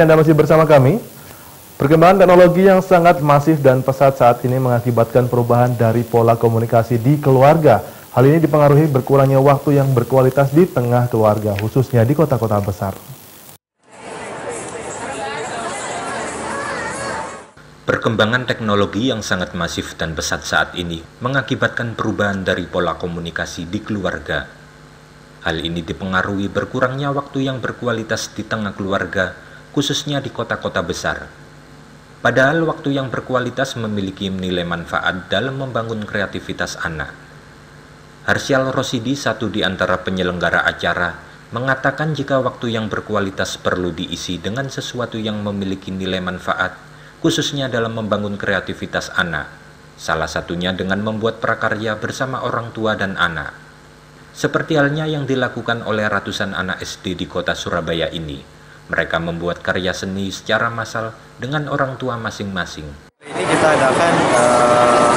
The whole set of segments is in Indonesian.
Anda masih bersama kami. Perkembangan teknologi yang sangat masif dan pesat saat ini mengakibatkan perubahan dari pola komunikasi di keluarga. Hal ini dipengaruhi berkurangnya waktu yang berkualitas di tengah keluarga, khususnya di kota-kota besar. Perkembangan teknologi yang sangat masif dan pesat saat ini mengakibatkan perubahan dari pola komunikasi di keluarga. Hal ini dipengaruhi berkurangnya waktu yang berkualitas di tengah keluarga khususnya di kota-kota besar. Padahal waktu yang berkualitas memiliki nilai manfaat dalam membangun kreativitas anak. Harsial Rosidi, satu di antara penyelenggara acara, mengatakan jika waktu yang berkualitas perlu diisi dengan sesuatu yang memiliki nilai manfaat, khususnya dalam membangun kreativitas anak, salah satunya dengan membuat prakarya bersama orang tua dan anak. Seperti halnya yang dilakukan oleh ratusan anak SD di kota Surabaya ini mereka membuat karya seni secara massal dengan orang tua masing-masing. Ini kita adakan uh,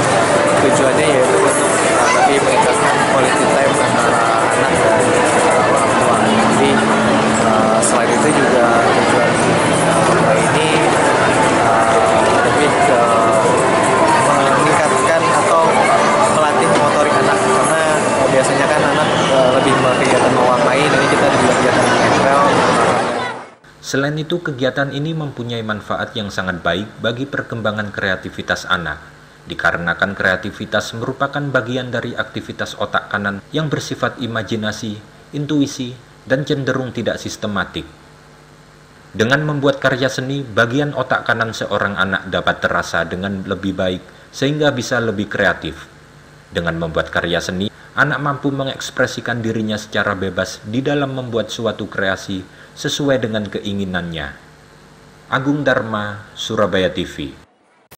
Selain itu, kegiatan ini mempunyai manfaat yang sangat baik bagi perkembangan kreativitas anak, dikarenakan kreativitas merupakan bagian dari aktivitas otak kanan yang bersifat imajinasi, intuisi, dan cenderung tidak sistematik. Dengan membuat karya seni, bagian otak kanan seorang anak dapat terasa dengan lebih baik sehingga bisa lebih kreatif. Dengan membuat karya seni, anak mampu mengekspresikan dirinya secara bebas di dalam membuat suatu kreasi sesuai dengan keinginannya. Agung Dharma, Surabaya TV